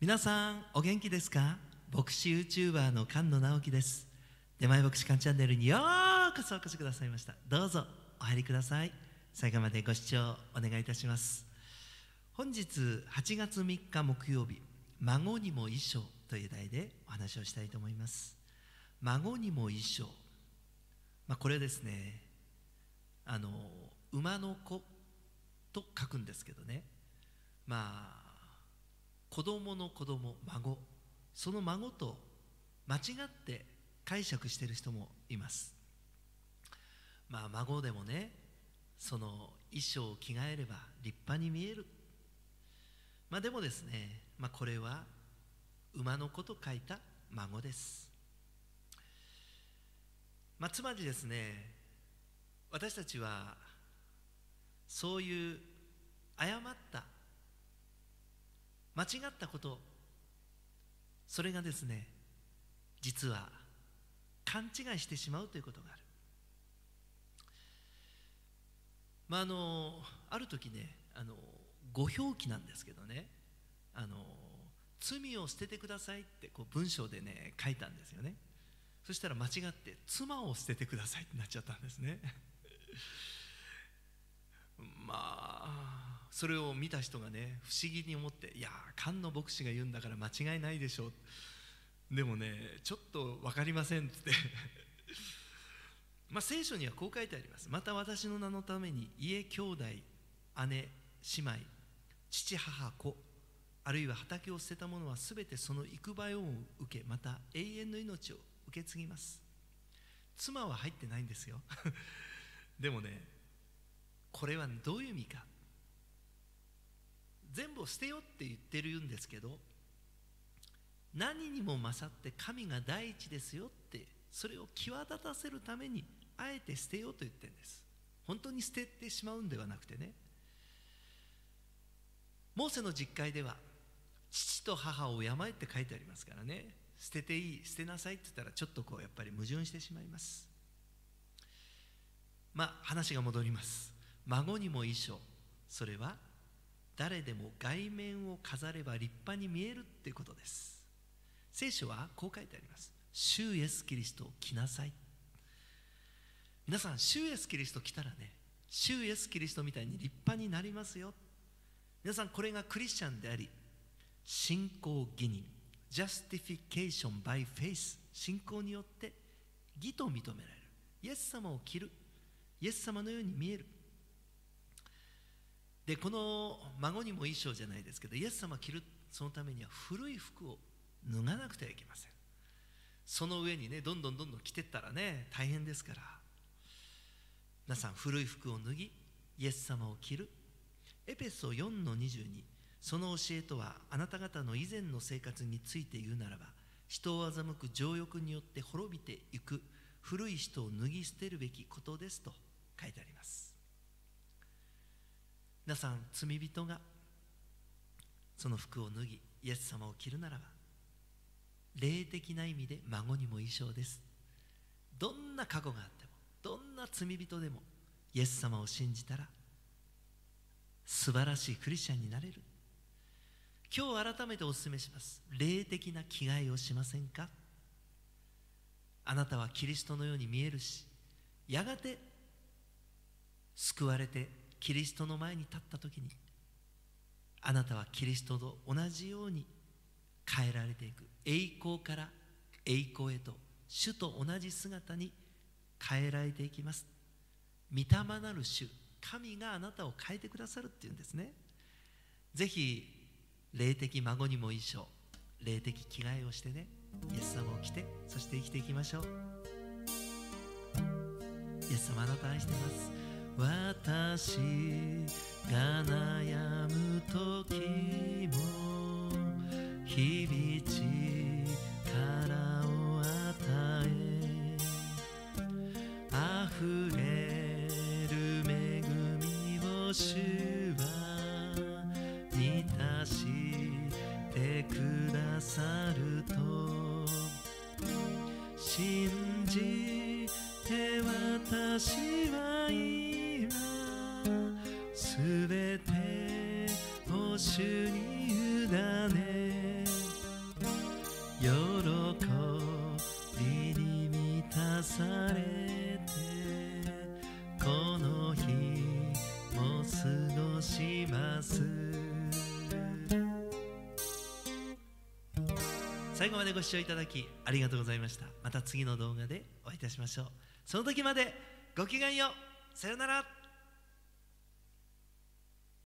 皆さんお元気ですか？牧師 YouTuber の菅野直樹です。出前牧師館チャンネルにようこそお越しくださいました。どうぞお入りください。最後までご視聴お願いいたします。本日8月3日木曜日孫にも衣装という題でお話をしたいと思います。孫にも衣装まあ、これですね。あの馬の子と書くんですけどね。まあ子供の子供孫。その孫と間違って解釈している人もいます。まあ孫でもねその衣装を着替えれば立派に見える。まあでもですね、まあ、これは馬の子と書いた孫です。まあつまりですね私たちはそういう誤った間違ったこと。それがですね実は勘違いしてしまうということがある。まああのある時ねあのご表記なんですけどねあの罪を捨ててくださいってこう文章でね書いたんですよね。そしたら間違って妻を捨ててくださいってなっちゃったんですね。まあそれを見た人がね不思議に思っていや菅野牧師が言うんだから間違いないでしょう。でもねちょっと分かりませんって。まあ聖書にはこう書いてあります。また私の名のために家兄弟姉姉妹父母子あるいは畑を捨てた者は全てその幾倍を受けまた永遠の命を受け継ぎます。妻は入ってないんですよ。でもねこれはどういう意味か。全部を捨てよって言ってるんですけど何にも勝って神が第一ですよってそれを際立たせるためにあえて捨てようと言ってるんです。本当に捨ててしまうんではなくてね。モーセの実会では父と母を敬えって書いてありますからね。捨てていい捨てなさいって言ったらちょっとこうやっぱり矛盾してしまいます。まあ話が戻ります。孫にも衣装それは誰でも外面を飾れば立派に見えるっていうことです。聖書はこう書いてあります。主イエス・キリストを着なさい。皆さん主イエス・キリスト着たらね主イエス・キリストみたいに立派になりますよ。皆さんこれがクリスチャンであり信仰義人 Justification by faith 信仰によって義と認められる。イエス様を着る。イエス様のように見える。でこの孫にも衣装じゃないですけどイエス様着るそのためには古い服を脱がなくてはいけません。その上にねどんどんどんどん着てったらね大変ですから。皆さん古い服を脱ぎイエス様を着る。エペソ4の22その教えとはあなた方の以前の生活について言うならば人を欺く情欲によって滅びていく。古い人を脱ぎ捨てるべきことですと書いてあります。皆さん罪人がその服を脱ぎイエス様を着るならば霊的な意味で孫にも衣装です。どんな過去があってもどんな罪人でもイエス様を信じたら素晴らしいクリスチャンになれる。今日改めてお勧めします。霊的な着替えをしませんか？あなたはキリストのように見えるしやがて救われてキリストの前に立った時にあなたはキリストと同じように変えられていく。栄光から栄光へと主と同じ姿に変えられていきます。御霊なる主神があなたを変えてくださるっていうんですね。ぜひ霊的孫にも衣装霊的着替えをしてねイエス様を着てそして生きていきましょう。イエス様あなた愛してます。私が悩む時も響ちからを与え溢れる恵みを主は満たしてくださると。信じて私て保守に委ね喜びに満たされてこの日も過ごします。最後までご視聴いただきありがとうございました。また次の動画でお会いいたしましょう。その時までごきげんよう。さよなら。